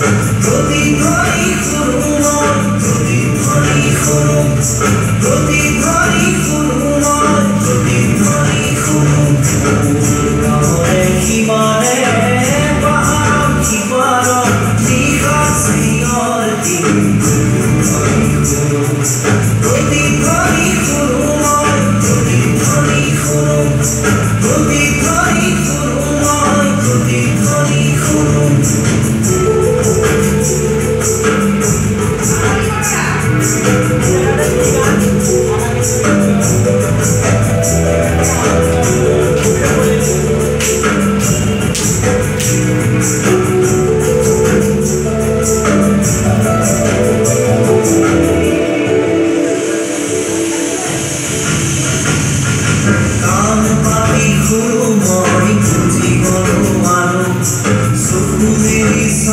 Gott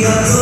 We are